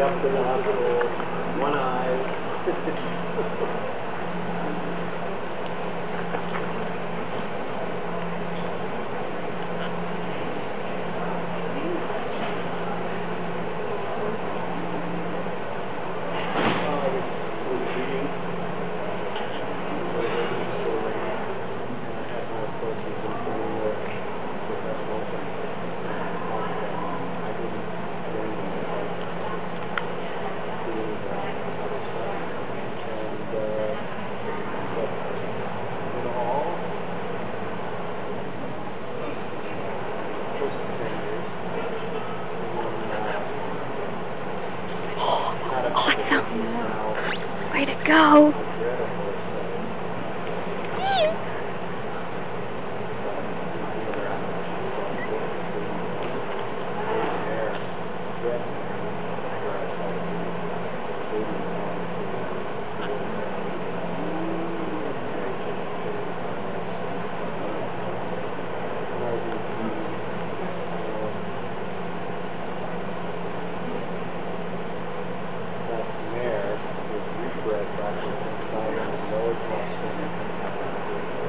up to the hospital, one eye. Way to go. Oh everything. Huge